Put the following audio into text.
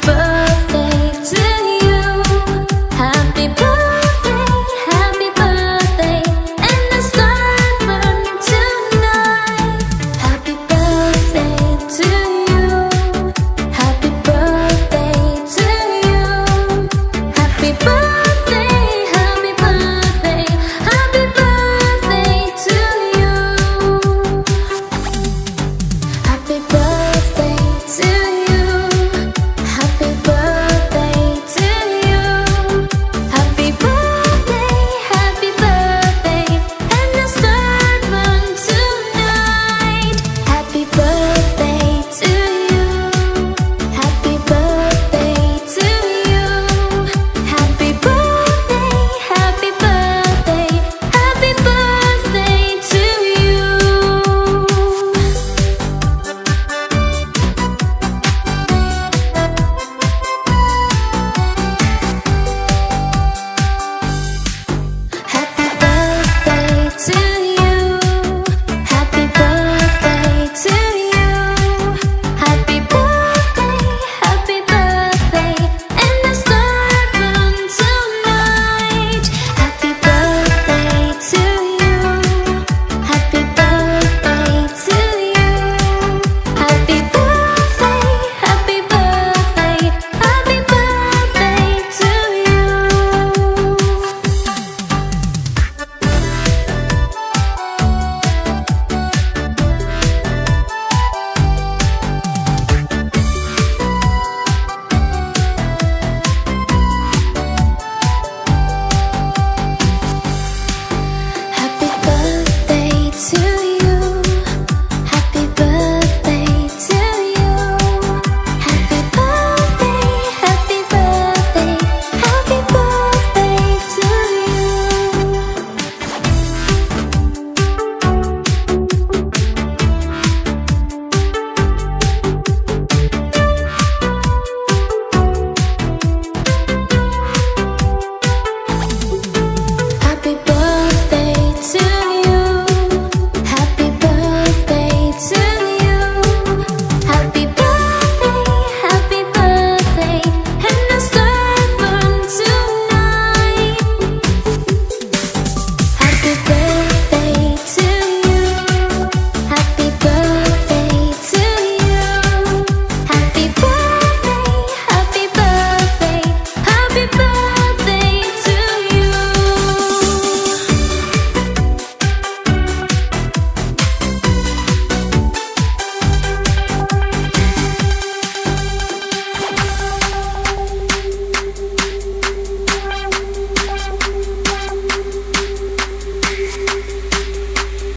But.